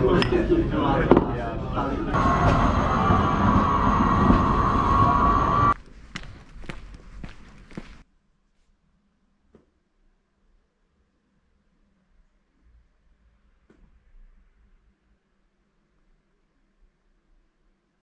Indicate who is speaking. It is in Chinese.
Speaker 1: 是吧？